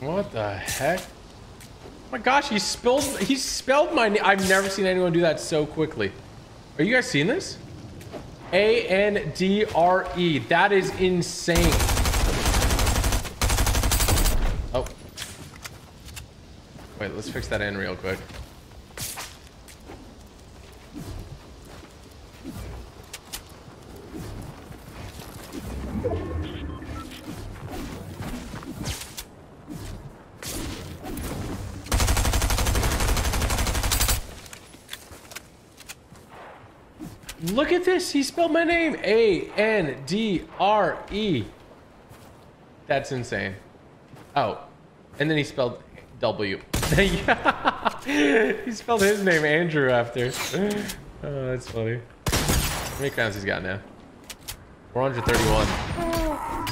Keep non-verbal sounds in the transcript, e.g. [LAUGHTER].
What the heck? Oh my gosh, he spelled he spelled my name. I've never seen anyone do that so quickly. Are you guys seeing this? A N D R E. That is insane. Oh. Wait, let's fix that in real quick. Look at this. He spelled my name. A N D R E. That's insane. Oh. And then he spelled W. [LAUGHS] He spelled his name Andrew after. Oh, that's funny. How many crowns he's got now? 431.